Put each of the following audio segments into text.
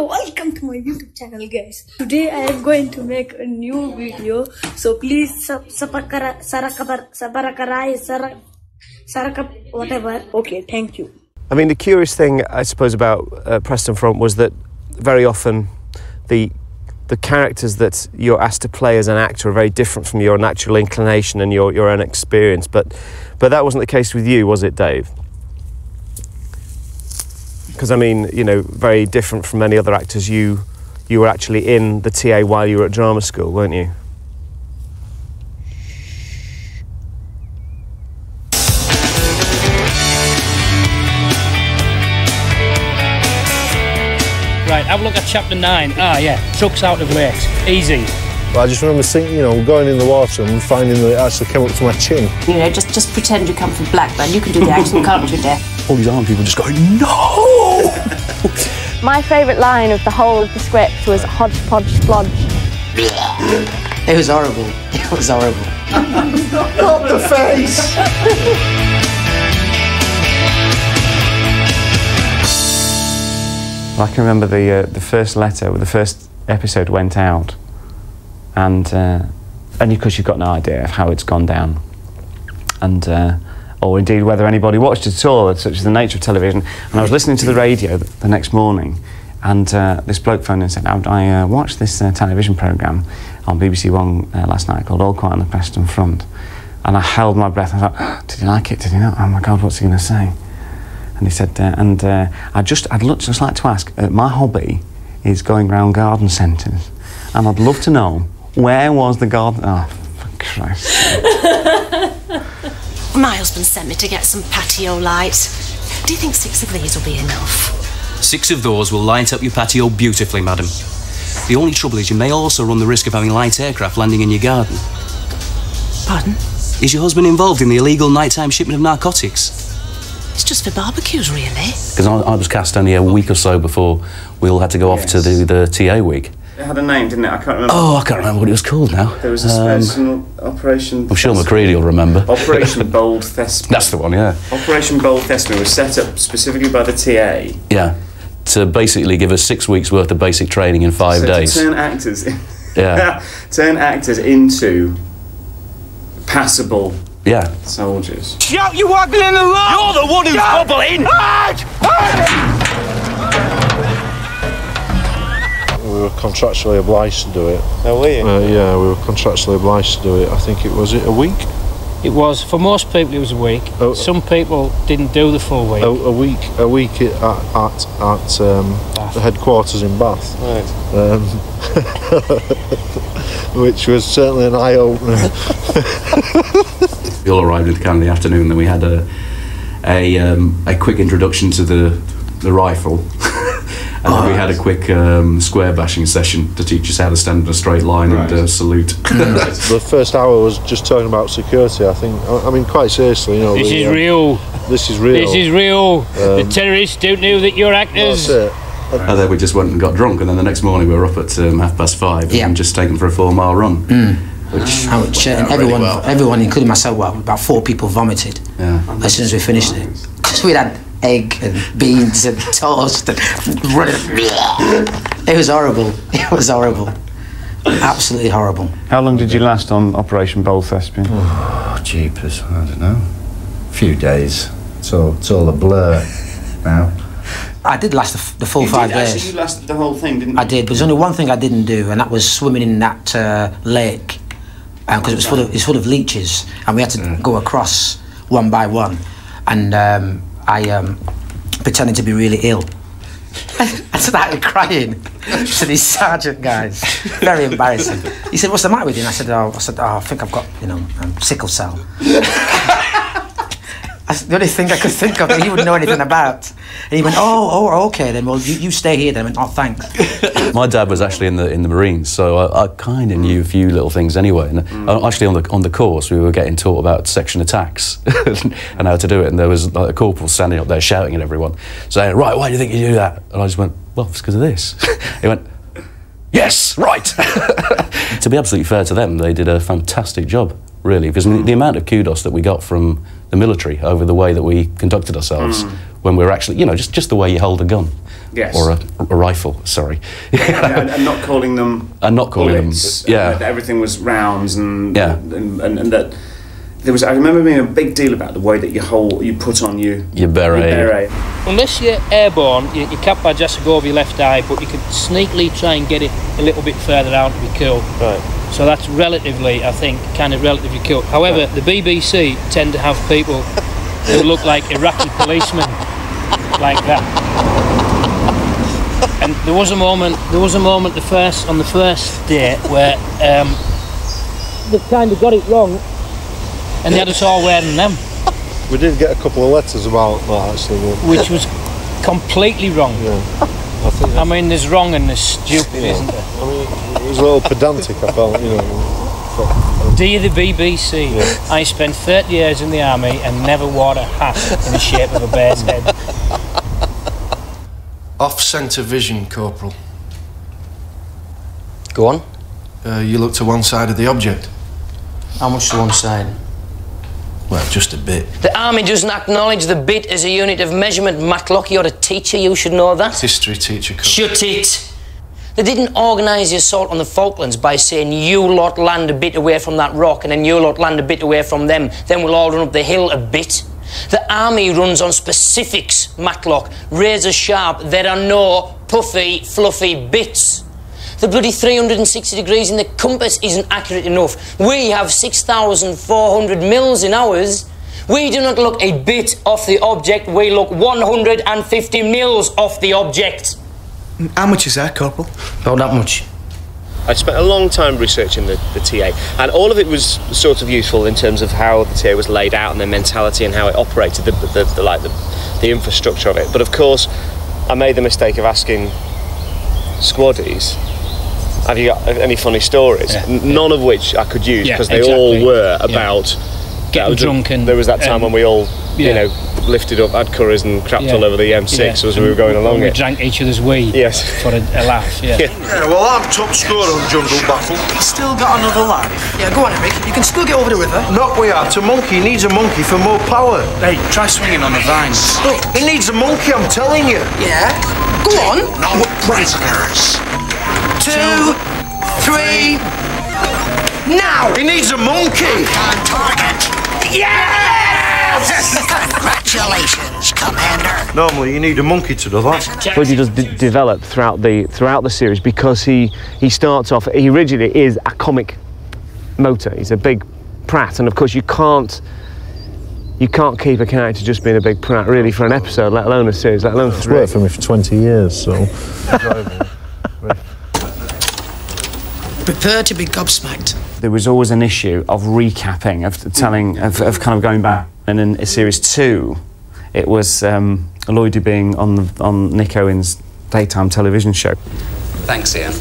Welcome to my YouTube channel, guys. Today I am going to make a new video, so please whatever. Okay, thank you. I mean, the curious thing, I suppose, about uh, Preston Front was that very often the the characters that you're asked to play as an actor are very different from your natural inclination and your, your own experience. But but that wasn't the case with you, was it, Dave? Because I mean, you know, very different from many other actors. You you were actually in the TA while you were at drama school, weren't you? Right, have a look at chapter 9. Ah, yeah, trucks out of lakes. Easy. But I just remember seeing, you know, going in the water and finding that it actually came up to my chin. You know, just just pretend you come from Blackburn. You can do the accent, can't you, Death? all these armed people just going, no! My favourite line of the whole of the script was hodgepodge splodge. It was horrible. It was horrible. Not the face! I can remember the uh, the first letter, the first episode went out, and uh, and of course you've got no idea of how it's gone down, and uh, or indeed whether anybody watched it at all, such is the nature of television. And I was listening to the radio the, next morning, and uh, this bloke phoned and said, "I, I uh, watched this uh, television program on BBC One uh, last night called All Quiet on the Preston Front," and I held my breath. I thought, "Did you like it? Did you not? Oh my God, what's he going to say?" And he said, and I just, I'd just like to ask, my hobby is going round garden centres, and I'd love to know where was the garden. Oh, for Christ's sake. My husband sent me to get some patio lights. Do you think six of these will be enough? Six of those will light up your patio beautifully, madam. The only trouble is you may also run the risk of having light aircraft landing in your garden. Pardon? Is your husband involved in the illegal nighttime shipment of narcotics? It's just for barbecues, really. Because I, I was cast only a week or so before we all had to go off to do the TA week. It had a name, didn't it? I can't remember. Oh, I can't remember what it was called now. There was a Um, special operation. I'm sure MacCreedy will remember. Operation Bold Thespian. That's the one, yeah. Operation Bold Thespian was set up specifically by the TA. Yeah. To basically give us six weeks worth of basic training in five so days. To turn actors, in, Yeah. turn actors into passable Yeah. soldiers. Shout, you waggling in the road! You're the one who's bubbling! We were contractually obliged to do it. Oh, were you? Uh, yeah, we were contractually obliged to do it. I think it was it a week? It was, for most people, it was a week. Oh. Some people didn't do the full week. A, a week, a week at at, at um, the headquarters in Bath, Right. um, which was certainly an eye opener. We all arrived at the camp in the afternoon, then we had a a, um, a quick introduction to the, the rifle. and then we had a quick um, square bashing session to teach us how to stand in a straight line and uh, salute. the first hour was just talking about security. I think. I, I mean, quite seriously, you know. this the, is uh, real. This is real. This is real. the terrorists don't know that you're actors. That's it. and then we just went and got drunk, and then the next morning we were up at um, half past five Yeah. and just taken for a four mile run. Which, Which, uh, and everyone, everyone, including myself, well, about four people vomited yeah. as soon as we finished it. Because we had egg and beans and toast and it was horrible. It was horrible. Absolutely horrible. How long did you last on Operation Bold Thespian? Oh, jeepers, I don't know. A few days. It's all, it's all a blur now. I did last the, f- the full You five did, days. Actually, you lasted the whole thing, didn't you? I did, but there's only one thing I didn't do, and that was swimming in that uh, lake, because it was full of it's full of leeches, and we had to go across one by one, and um, I um, pretended to be really ill. I started crying to these sergeant guys. Very embarrassing. He said, "What's the matter with you?" And I said, "Oh, I said, oh, I think I've got, you know, um, sickle cell." The only thing I could think of that he would know anything about. And he went, "Oh, oh, okay, then. Well, you, you stay here." Then I went, "Oh, thanks." My dad was actually in the in the Marines, so I, I kind of knew a few little things anyway. And uh, actually, on the on the course, we were getting taught about section attacks and how to do it. And there was like a corporal standing up there shouting at everyone, saying, "Right, why do you think you do that?" And I just went, "Well, it's because of this." he went, "Yes, right." to be absolutely fair to them, they did a fantastic job, really, because the amount of kudos that we got from the military over the way that we conducted ourselves hmm. when we were actually, you know, just, just the way you hold a gun. Yes. Or a, a rifle, sorry. and, and not calling them And not calling them- yeah. and that everything was rounds and Yeah. and, and, and that there was I remember being a big deal about the way that you hold you put on you Your beret. beret. Unless you're airborne, you, are capped by just to go over your left eye, but you could sneakily try and get it a little bit further out to be cool. Right. So that's relatively, I think, kind of relatively cool. However, the BBC tend to have people who look like Iraqi policemen, like that. And there was a moment, there was a moment the first on the first day where um, they kind of got it wrong, and they had us all wearing them, We did get a couple of letters about that actually. which was completely wrong. I I mean, there's wrong and there's stupid, isn't there? I mean, it was a little pedantic. I felt, you know. Dear the BBC, I spent 30 years in the army and never wore a hat in the shape of a bear's head. Off centre vision, Corporal. Go on. Uh, you look to one side of the object. How much to one side? Well, just a bit. The army doesn't acknowledge the bit as a unit of measurement. Matlock, you're a teacher, you should know that. History teacher. Shut it! They didn't organise the assault on the Falklands by saying you lot land a bit away from that rock and then you lot land a bit away from them, then we'll all run up the hill a bit. The army runs on specifics, Matlock. Razor sharp. There are no puffy, fluffy bits. The bloody 360 degrees in the compass isn't accurate enough. We have 6,400 mils in ours. We do not look a bit off the object, we look 150 mils off the object. How much is that, Corporal? About that much. I spent a long time researching the, the TA, and all of it was sort of useful in terms of how the TA was laid out and the mentality and how it operated, the, the, the like the, the infrastructure of it. But of course, I made the mistake of asking squaddies, "Have you got any funny stories?" N- None of which I could use Yeah, because they exactly. all were Yeah. about Getting that was drunk and- there was that time and- when we all, you know, lifted up, had curries and crapped Yeah. all over the M6 Yeah. as we were going along we it. drank each other's wee Yes. for a, a laugh, yeah. Yeah. Yeah, well, I'm top scorer on Jungle Battle. You still got another life? Yeah, go on, Eric. You can still get over the river. Not we are. To monkey needs a monkey for more power. Hey, try swinging on the vines. Look, he needs a monkey, I'm telling you. Yeah? Go on. No prisoners. Two, three. Now! He needs a monkey. On target. Yes! Congratulations, Commander. Normally, you need a monkey to do that. Budgie does d- develop throughout the throughout the series because he he starts off he originally is a comic motor. He's a big prat, and of course you can't you can't keep a character just being a big prat really for an episode, let alone a series, let alone It's three. worked for me for 20 years, so. Prepare to be gobsmacked. There was always an issue of recapping, of telling, of, of kind of going back. And in series two, it was um, Lloydy being on the, on Nick Owen's daytime television show. Thanks, Ian.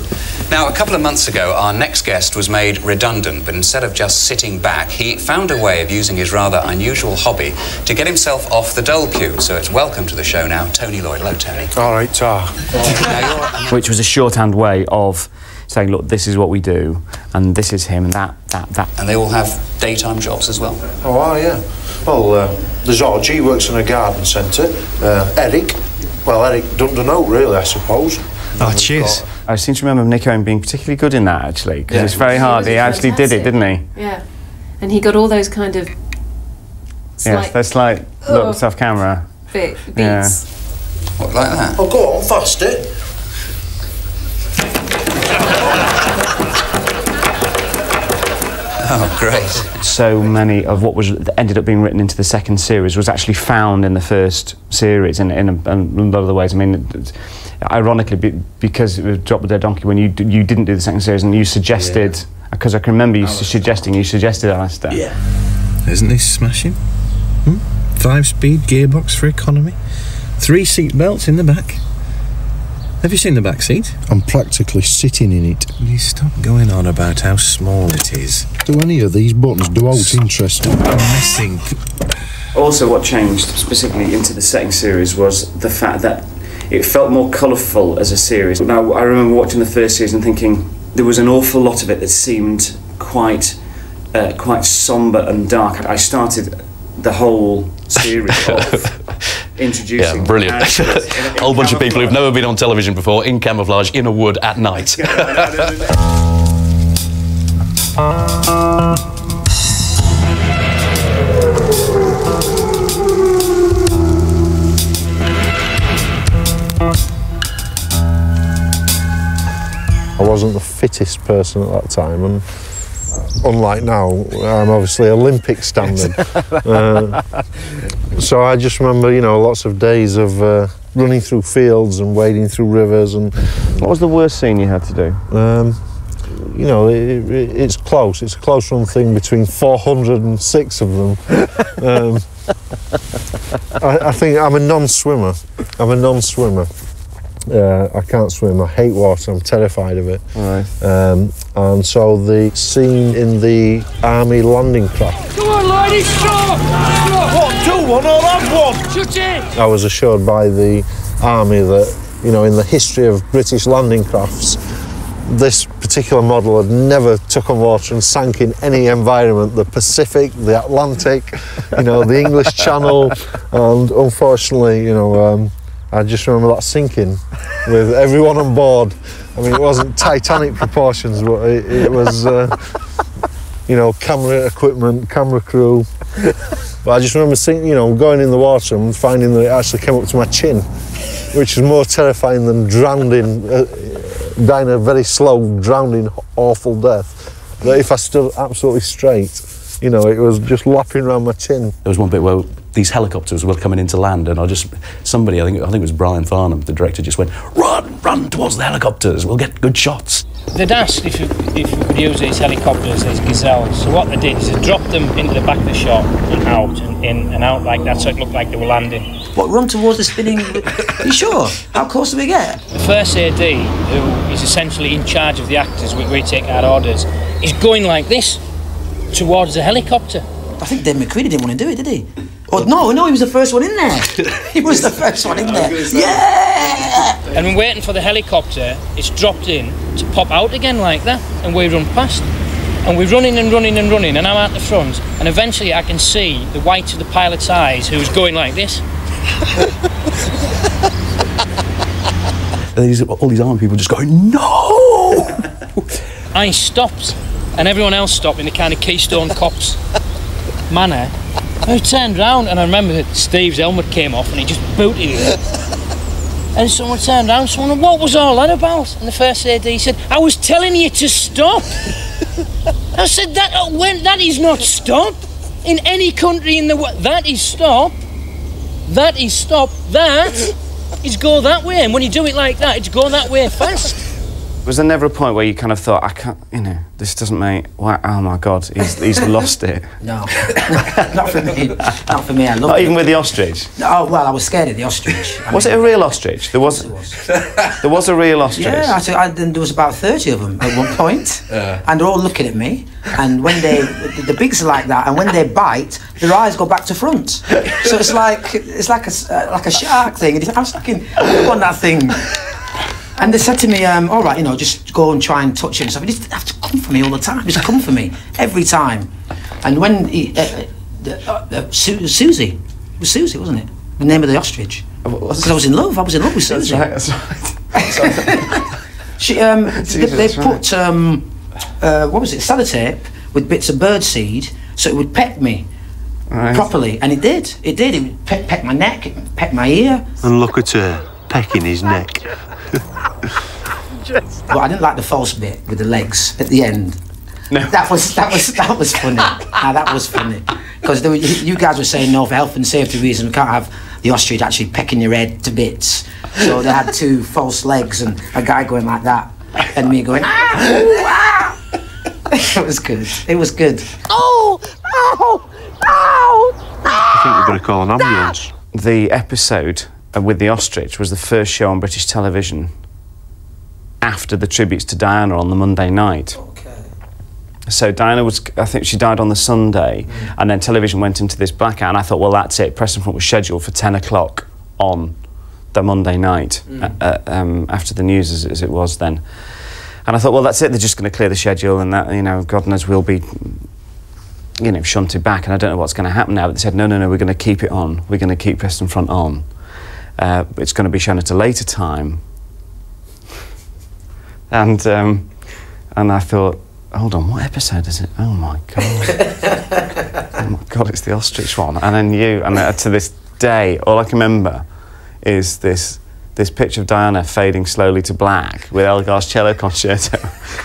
Now, a couple of months ago, our next guest was made redundant, but instead of just sitting back, he found a way of using his rather unusual hobby to get himself off the dole queue. So it's welcome to the show now, Tony Lloyd. Hello, Tony. All right, Tar. which was a shorthand way of saying, look, this is what we do, and this is him, and that, that, that. And they all have daytime jobs as well. Oh, are you? Well, uh, there's Orgy, he works in a garden centre. Uh, Eric, well, Eric doesn't know, really, I suppose. Oh, cheers. I seem to remember Nick Owen being particularly good in that, actually, because Yeah. it's very hard. was He actually did it, didn't he? Yeah. And he got all those kind of Yes, slight that's like, Oh. look, off camera. bit, Yeah. beats. What, like that? Oh, go on, faster. Oh, great. So many of what was ended up being written into the second series was actually found in the first series in, in, a, in a lot of the ways. I mean, ironically, be, because it was Drop the Dead Donkey, when you, you didn't do the second series and you suggested, because I can remember you suggesting, you suggested Alistair. Yeah. Isn't this smashing? Hmm? Five speed gearbox for economy. Three seat belts in the back. Have you seen the back seat? I'm practically sitting in it. Will you stop going on about how small it is? Do any of these buttons do out interesting? I think Also, what changed specifically into the setting series was the fact that it felt more colourful as a series. Now, I remember watching the first season thinking there was an awful lot of it that seemed quite, uh, quite somber and dark. I started the whole series off Introducing Yeah, brilliant. characters in- in A whole bunch of people who've never been on television before in camouflage in a wood at night. I wasn't the fittest person at that time, and unlike now, I'm obviously Olympic standard. uh, so I just remember, you know, lots of days of uh, running through fields and wading through rivers. And What was the worst scene you had to do? um, you know, it, it, it's close. It's a close run thing between 406 of them. Um, I, I think I'm a non-swimmer. I'm a non-swimmer. Uh, I can't swim. I hate water. I'm terrified of it. Right. Um, and so the scene in the army landing craft, Come on, ladies, stop! What? Two, one, or have one! Shut it! I was assured by the army that, you know, in the history of British landing crafts, this particular model had never took on water and sank in any environment the Pacific, the Atlantic, you know, the English Channel, and unfortunately, you know, um, I just remember that sinking with everyone on board. I mean, it wasn't Titanic proportions, but it, it was, uh, you know, camera equipment, camera crew. But I just remember sinking, you know, going in the water and finding that it actually came up to my chin, which is more terrifying than drowning, uh, dying a very slow, drowning, awful death. That if I stood absolutely straight, you know, it was just lapping around my chin. There was one bit where these helicopters were coming into land, and I just somebody, I think, I think it was Brian Farnham, the director, just went, "Run, run towards the helicopters. We'll get good shots." They'd asked if you, if you could use these helicopters, these gazelles. So what they did is they dropped them into the back of the shot and out and in and out like that, so it looked like they were landing. What, run towards the spinning... Are you sure? How close do we get? The first AD, who is essentially in charge of the actors, we, we take our orders, is going like this towards the helicopter. I think Dave MacCreedy didn't want to do it, did he? Oh, no, no, he was the first one in there. he was the first one in there. Yeah! And we're waiting for the helicopter, it's dropped in to pop out again like that, and we run past. And we're running and running and running, and I'm at the front, and eventually I can see the whites of the pilot's eyes who's going like this. And these, all these army people just going, "No!" I stopped, and everyone else stopped in a kind of Keystone Cops manner. And I turned round, and I remember that Steve's helmet came off, and he just booted it. And someone turned round, someone, went, what was all that about? And the first AD said, I was telling you to stop. I said, that, uh, when, that is not stop. In any country in the world, that is stop. That is stop. That is go that way. And when you do it like that, it's go that way fast. Was there never a point where you kind of thought, I can't, you know, this doesn't make, wow, oh my God, he's, he's lost it? No, not for me. Not for me. I love Not it. even with the ostrich? Oh, well, I was scared of the ostrich. I Was mean, it a real ostrich? There was. there was a real ostrich. Yeah, I, took- I, then there was about 30 of them at one point, Yeah. and they're all looking at me. And when they, the, the bigs are like that, and when they bite, their eyes go back to front. So it's like it's like a uh, like a shark thing. And I was thinking, I want that thing. And they said to me, um, "All right, you know, just go and try and touch it and stuff. You just have to come for me all the time. Just come for me every time." And when he, uh, uh, uh, uh, Su- Susie, it was Susie, wasn't it? The name of the ostrich. Because I was in love. I was in love with That's Susie. right, that's right. She, um, they, Jesus, they that's right. put um, uh, what was it, sellotape with bits of bird seed, so it would peck me Right. properly, and it did. It did. It would peck, peck my neck, it would peck my ear. And look at her, pecking his neck. But I didn't like the false bit with the legs at the end. No. That was that was that was funny. now that was funny because you guys were saying no for health and safety reasons we can't have the ostrich actually pecking your head to bits. So they had two false legs and a guy going like that, and me going ah, ooh, ah. It was good. It was good. Oh! Oh! Oh! I think we're going to call an ambulance. The episode with the ostrich was the first show on British television after the tributes to Diana on the Monday night. Okay. So Diana was, I think she died on the Sunday, and then television went into this blackout. And I thought, well, that's it. Preston Front was scheduled for 10 o'clock on the Monday night, uh, uh, um, after the news as, as it was then. And I thought, well, that's it. They're just going to clear the schedule, and that, you know, God knows we'll be you know, shunted back, and I don't know what's going to happen now. But they said, no, no, no, we're going to keep it on. We're going to keep Preston Front on. Uh, it's going to be shown at a later time. And um, and I thought, hold on, what episode is it? Oh my god! oh my god, it's the ostrich one. And then you, and uh, to this day, all I can remember is this this picture of Diana fading slowly to black with Elgar's cello concerto.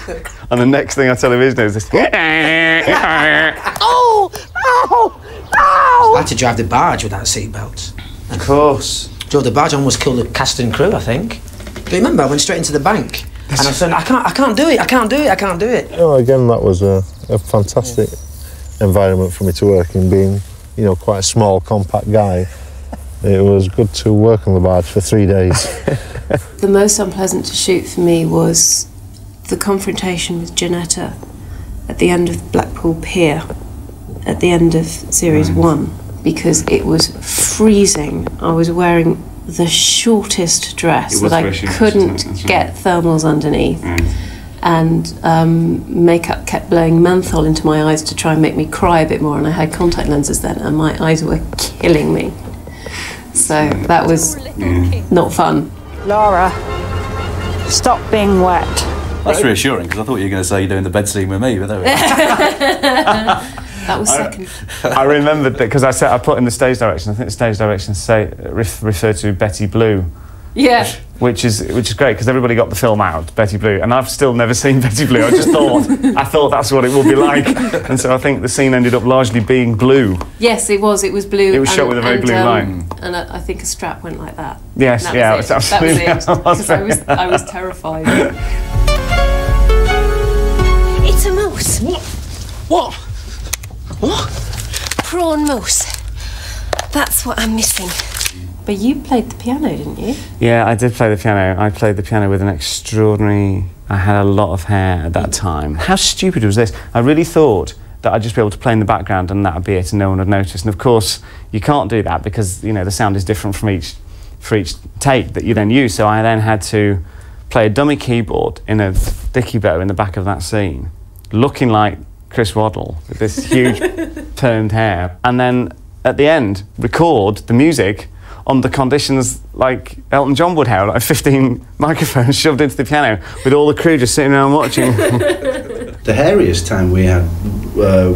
and the next thing on television is this. Oh! Oh! Oh! I had to drive the barge with that seatbelt. Of course. Drove the barge, almost killed the cast and crew, I think. Do you remember? I went straight into the bank. And I said, I can't, I can't do it, I can't do it, I can't do it. Oh, again, that was a, a fantastic environment for me to work in, being, you know, quite a small, compact guy. It was good to work on the barge for three days. The most unpleasant to shoot for me was the confrontation with Janetta at the end of Blackpool Pier, at the end of series one, because it was freezing. I was wearing the shortest dress that I couldn't wasn't it? That's get thermals underneath. And um, makeup kept blowing menthol into my eyes to try and make me cry a bit more. And I had contact lenses then, and my eyes were killing me. So that was not fun. Laura, stop being wet. That's reassuring because I thought you were going to say you're doing the bed scene with me, but there we go. That was I- second. I remembered that because I said I put in the stage direction. I think the stage direction say ref, refer to Betty Blue, Yeah. which is which is great because everybody got the film out, Betty Blue, and I've still never seen Betty Blue. I just thought I thought that's what it would be like, and so I think the scene ended up largely being blue. Yes, it was. It was blue. It was shot with a very and, blue um, line. And I, I think a strap went like that. Yes, that yeah, was it was it. That was absolutely- it. that was Because I was, I was terrified. It's a mouse. What? What? What? Prawn mousse. That's what I'm missing. But you played the piano, didn't you? Yeah, I did play the piano. I played the piano with an extraordinary. I had a lot of hair at that time. How stupid was this? I really thought that I'd just be able to play in the background and that would be it, and no one would notice. And of course, you can't do that because you know the sound is different from each for each take that you then use. So I then had to play a dummy keyboard in a dicky bow in the back of that scene, looking like Chris Waddle with this huge permed hair, and then at the end record the music on the conditions like Elton John would have, like 15 microphones shoved into the piano with all the crew just sitting around watching. The hairiest time we had, uh,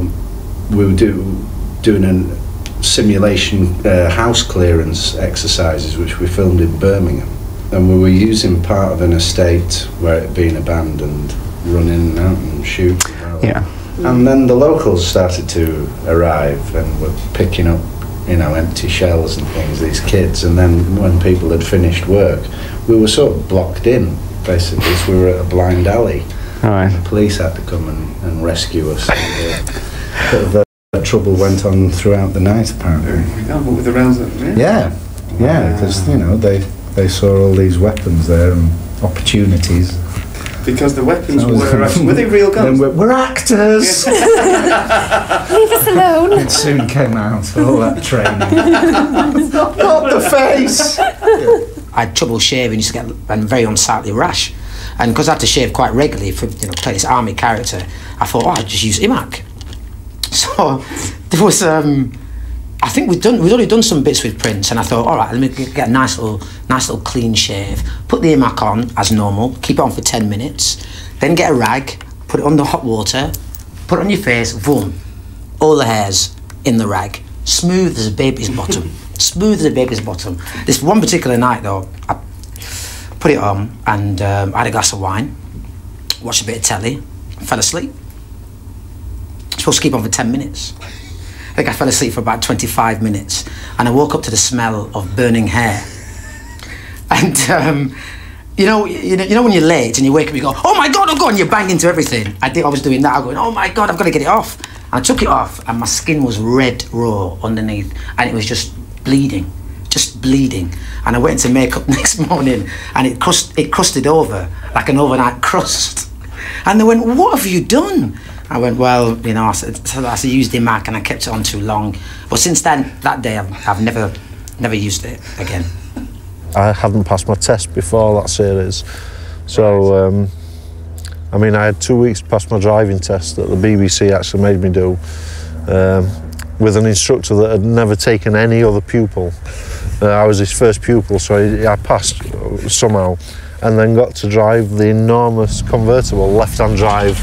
we were do, doing a simulation uh, house clearance exercises, which we filmed in Birmingham. And we were using part of an estate where it had been abandoned, running out and shooting. Yeah. And then the locals started to arrive and were picking up, you know, empty shells and things, these kids. And then when people had finished work, we were sort of blocked in, basically. so we were at a blind alley. Right. The police had to come and, and rescue us. And, uh, bit of uh, trouble went on throughout the night, apparently. with the rounds Yeah, yeah, because, you know, they, they saw all these weapons there and opportunities. Because the weapons That were, actually, were they real guns? We're, we're actors! Leave us alone. It soon came out, all that training. Not the face! I had trouble shaving, used to get and very unsightly rash. And because I had to shave quite regularly for you know play this army character, I thought, oh, I'd just use Immac. So there was, um, I think we'd done we'd already done some bits with Prince, and I thought, all right, let me get a nice little nice little clean shave, put the Immac on as normal, keep it on for ten minutes, then get a rag, put it under hot water, put it on your face, boom, all the hairs in the rag, smooth as a baby's bottom, smooth as a baby's bottom. This one particular night though, I put it on and um, I had a glass of wine, watched a bit of telly, fell asleep. Supposed to keep on for 10 minutes. I think I fell asleep for about 25 minutes and I woke up to the smell of burning hair. And um, you know, you know, you know when you're late and you wake up, you go, "Oh my god, oh god!" and you bang into everything. I think I was doing that. I going, "Oh my god, I've got to get it off." And I took it off, and my skin was red raw underneath, and it was just bleeding, just bleeding. And I went into makeup next morning, and it crust, it crusted over like an overnight crust. And they went, "What have you done?" I went, "Well, you know," I so I used the Mac, and I kept it on too long. But since then, that day, I've, I've never, never used it again. I hadn't passed my test before that series. So, um, I mean, I had two weeks to pass my driving test that the BBC actually made me do. um, with an instructor that had never taken any other pupil. Uh, I was his first pupil, so I, I passed somehow, and then got to drive the enormous convertible left-hand drive,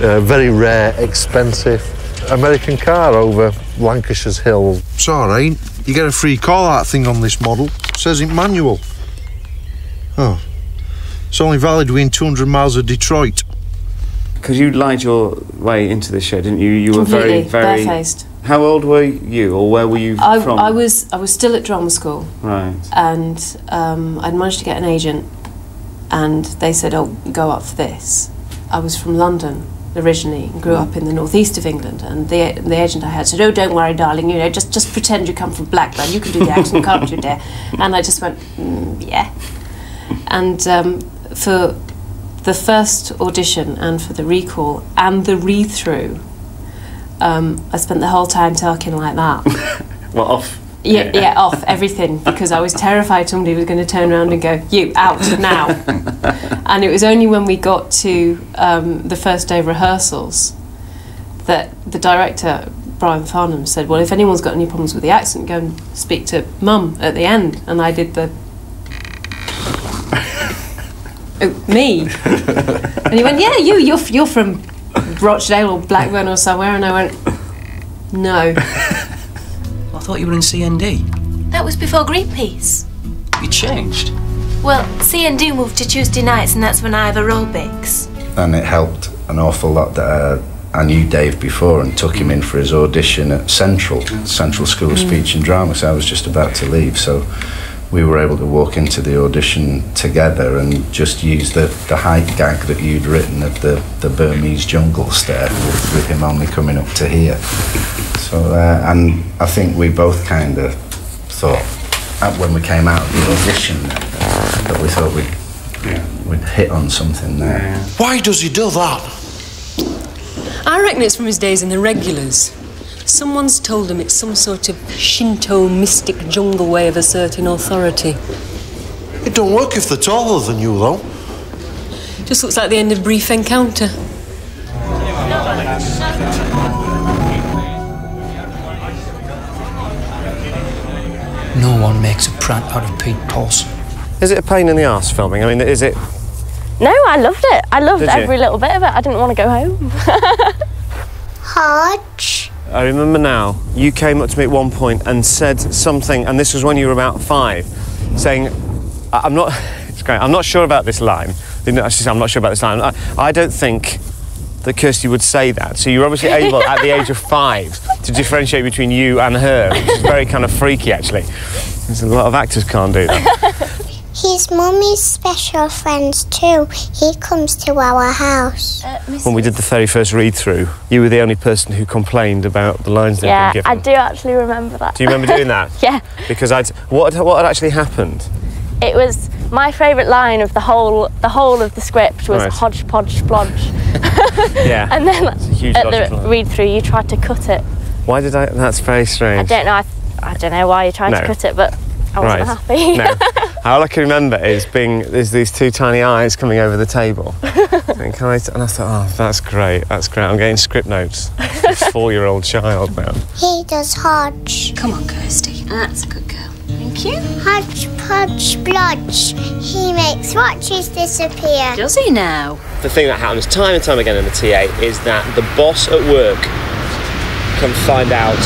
uh, very rare, expensive American car over Lancashire's hills. It's all right. You get a free call out thing on this model. It says it manual. Oh. It's only valid within 200 miles of Detroit. Because you lied your way into this show, didn't you? You were very, very. barefaced. How old were you, or where were you I, from? I was I was still at drama school, Right. and um, I'd managed to get an agent, and they said, "Oh, go up for this." I was from London originally grew up in the northeast of England, and the the agent I had said, "Oh, don't worry, darling. You know, just just pretend you come from Blackburn. You can do the accent, can't you, dear?" And I just went, mm, "Yeah." And um, for the first audition and for the recall and the read through, um, I spent the whole time talking like that. Well, off. Yeah, yeah, off everything because I was terrified somebody was going to turn around and go, "You out now!" and it was only when we got to um, the first day of rehearsals that the director Brian Farnham said, "Well, if anyone's got any problems with the accent, go and speak to Mum at the end." And I did the. oh, me. and he went, "Yeah, you. You're you're from Rochdale or Blackburn or somewhere." And I went, "No." I thought you were in CND. That was before Greenpeace. You changed. Well, CND moved to Tuesday nights, and that's when I have aerobics. and it helped an awful lot that uh, I knew Dave before and took him in for his audition at Central, Central School of Mm. Speech and Drama. So I was just about to leave, so we were able to walk into the audition together and just use the, the height gag that you'd written of the, the Burmese jungle stare with, with him only coming up to here. So, uh, and I think we both kind of thought, uh, when we came out of the audition, that we thought we'd, we'd hit on something there. Why does he do that? I reckon it's from his days in the regulars. Someone's told him it's some sort of Shinto mystic jungle way of asserting authority. It don't work if they're taller than you, though. Just looks like the end of brief encounter. No one makes a prat out of Pete Polson. Is it a pain in the arse filming? I mean, is it? No, I loved it. I loved Did you? every little bit of it. I didn't want to go home. Hodge. I remember now. You came up to me at one point and said something, and this was when you were about five, saying, "I'm not." It's great. I'm not sure about this line. Actually I'm not sure about this line. I, I don't think that Kirsty would say that. So you're obviously able, at the age of five, to differentiate between you and her, which is very kind of freaky, actually. There's a lot of actors can't do that. He's mummy's special friend too. He comes to our house. Uh, when we did the very first read through, you were the only person who complained about the lines that yeah, had been given. I do actually remember that. Do you remember doing that? yeah. Because I'd what had, what had actually happened? It was my favourite line of the whole the whole of the script was Right. hodgepodge splodge. Yeah. and then It's a huge at the read through, you tried to cut it. Why did I? That's very strange. I don't know. I, I don't know why you tried No. to cut it, but I wasn't right. happy. no. All I can remember is being there's these two tiny eyes coming over the table. and, can I, and I thought, oh, that's great, that's great. I'm getting script notes. Four-year-old child now. He does Hodge. Come on, Kirsty. That's a good girl. Thank you. Hodgepodge blodge. He makes watches disappear. Does he now? The thing that happens time and time again in the TA is that the boss at work can find out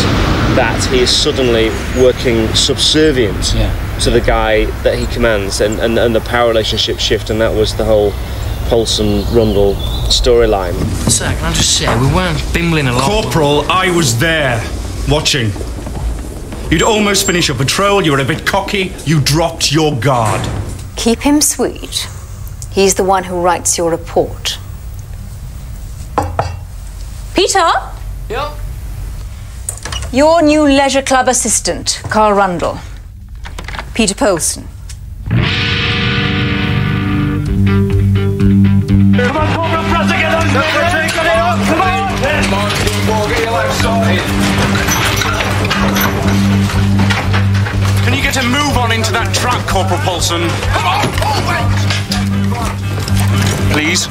that he is suddenly working subservient to the guy that he commands, and, and, and the power relationship shift, and that was the whole Polson Rundle storyline. Sir, can I just say, we weren't bimbling along. Corporal, I was there, watching. You'd almost finished your patrol, you were a bit cocky, you dropped your guard. Keep him sweet. He's the one who writes your report. Peter? Yeah? Your new leisure club assistant, Carl Rundle. Peter Polson. Come on, Corporal, press again, Come on! Come on, get your legs sorted. Can you get a move on into that trap, Corporal Polson? Come on, Please.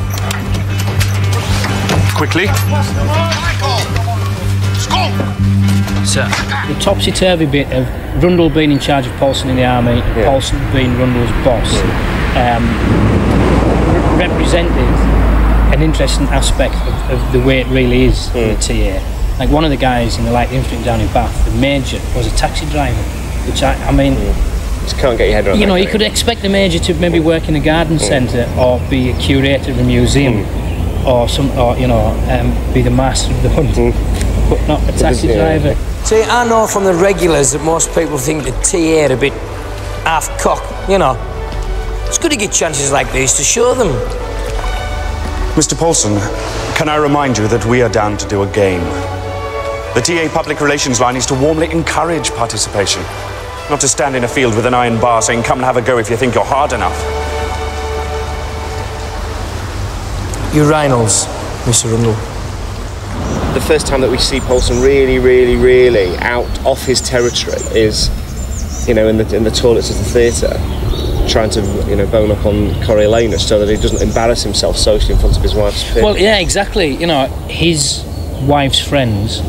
Quickly. So the topsy-turvy bit of Rundle being in charge of Polson in the army, and Polson being Rundle's boss, um, re- represented an interesting aspect of, of the way it really is in the mm. TA. Like one of the guys in the light infantry down in Bath, the major, was a taxi driver, which I, I mean, mm. Just can't get your head around you know, you could expect the major to maybe mm. work in a garden centre or be a curator of a museum or some, or you know, um, be the master of the hunt, but not a taxi driver. See, I know from the regulars that most people think the TA are a bit half cock, you know. It's good to get chances like these to show them. Mr. Polson, can I remind you that we are down to do a game? The TA public relations line is to warmly encourage participation, not to stand in a field with an iron bar saying, come and have a go if you think you're hard enough. Urinals, Mr. Rundle. The first time that we see Polson really, really, really out off his territory is, you know, in the in the toilets of the theatre, trying to you know bone up on Coriolanus so that he doesn't embarrass himself socially in front of his wife's pit. Well, yeah, exactly. You know, his wife's friends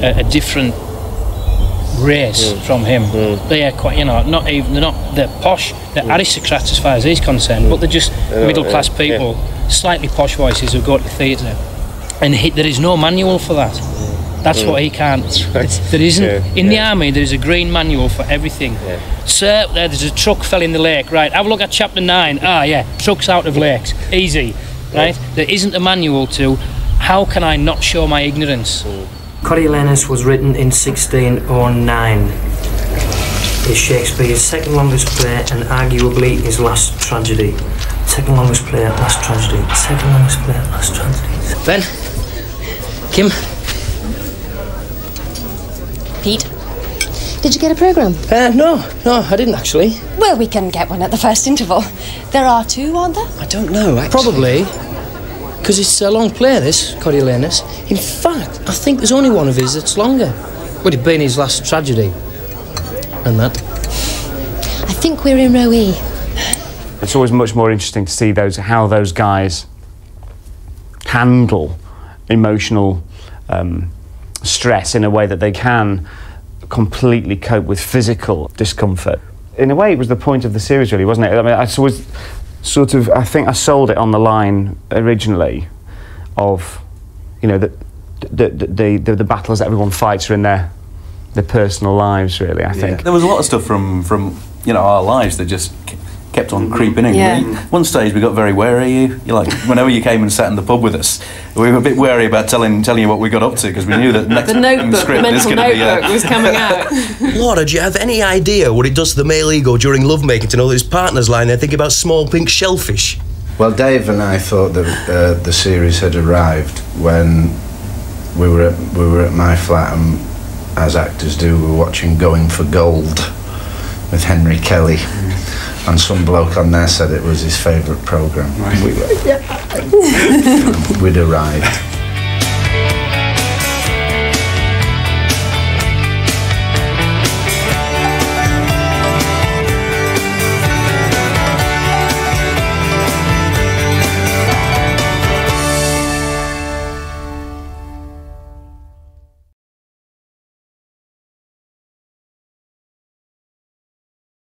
are a different race hmm. from him. Hmm. They are quite, you know, not even they're not they're posh. They're hmm. aristocrats as far as he's concerned, but they're just oh, They're middle class yeah, people, slightly posh voices who go to theatre, and he, there is no manual for that. That's Mm. what he can't. There isn't Yeah, in the army. There is a green manual for everything. Sir, there- there's a truck fell in the lake. Right, have a look at chapter nine. Ah, yeah, trucks out of lakes. Easy, right? There isn't a manual to. How can I not show my ignorance? Coriolanus was written in 1609. Is Shakespeare's second longest play and arguably his last tragedy. Second longest play, last tragedy. Second longest play, last tragedy. Ben? Kim? Pete, did you get a programme? Uh, no, no, I didn't actually. Well, we can get one at the first interval. There are two, aren't there? I don't know, actually. Probably. Because it's a long play, this, Coriolanus. In fact, I think there's only one of his that's longer. Would it been his last tragedy? And that. I think we're in row E. It's always much more interesting to see those how those guys handle emotional um, stress in a way that they can completely cope with physical discomfort. In a way, it was the point of the series, really, wasn't it? I mean, I was sort of, I think I sold it on the line originally of, you know, the the the, the, the battles that everyone fights are in their their personal lives, really. I think. There was a lot of stuff from from you know our lives that just k- kept on creeping in. Yeah. One stage we got very wary of you. You like whenever you came and sat in the pub with us, we were a bit wary about telling telling you what we got up to because we knew that next The notebook, the script is mental going to be. notebook Uh, was coming out. Laura, do you have any idea what it does to the male ego during lovemaking to know that his partner's lying there thinking about small pink shellfish? Well, Dave and I thought that uh, the series had arrived when we were at, we were at my flat and, as actors do, we were watching Going for Gold with Henry Kelly. And some bloke on there said it was his favourite programme. We were, We'd arrived.